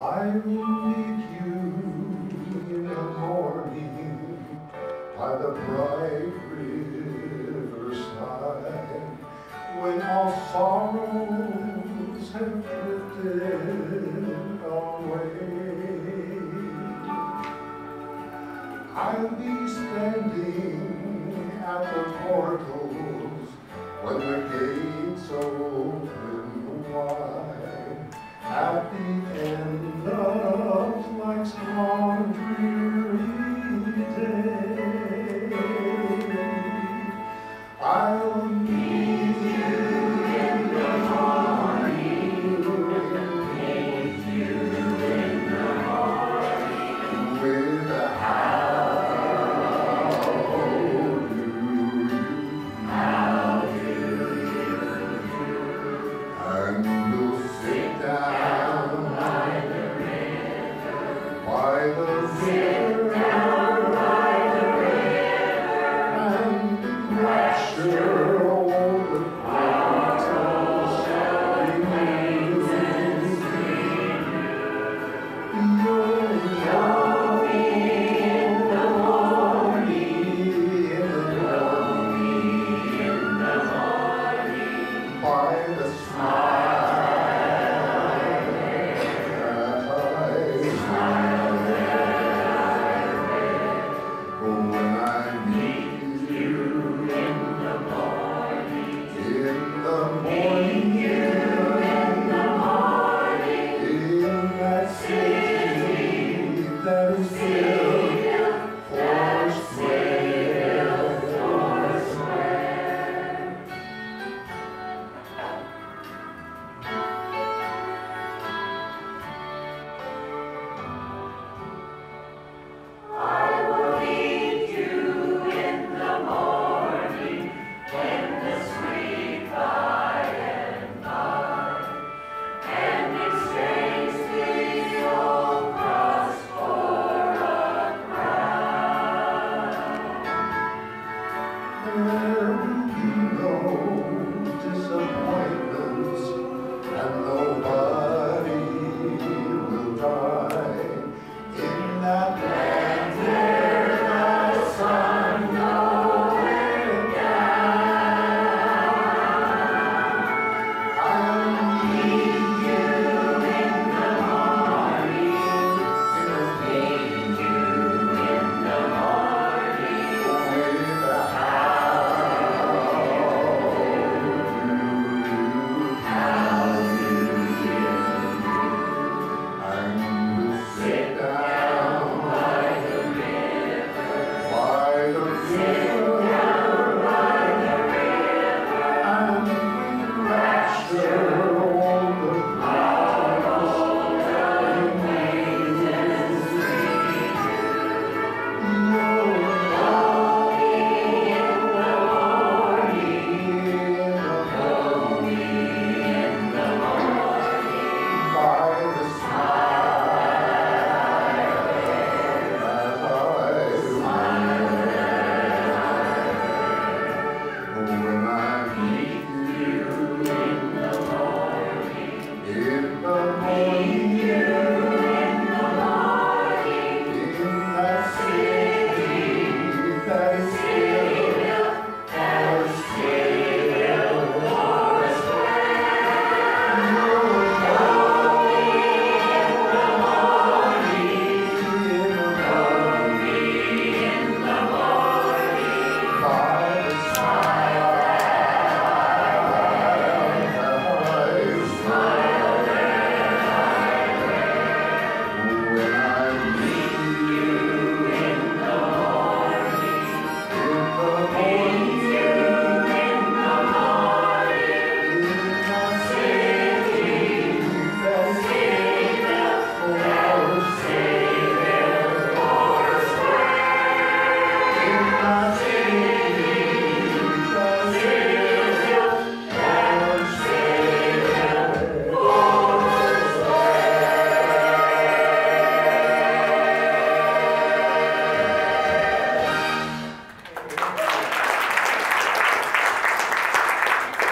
I will meet you in the morning by the bright riverside when all sorrows have drifted away. I'll be standing at the portals when the gates open wide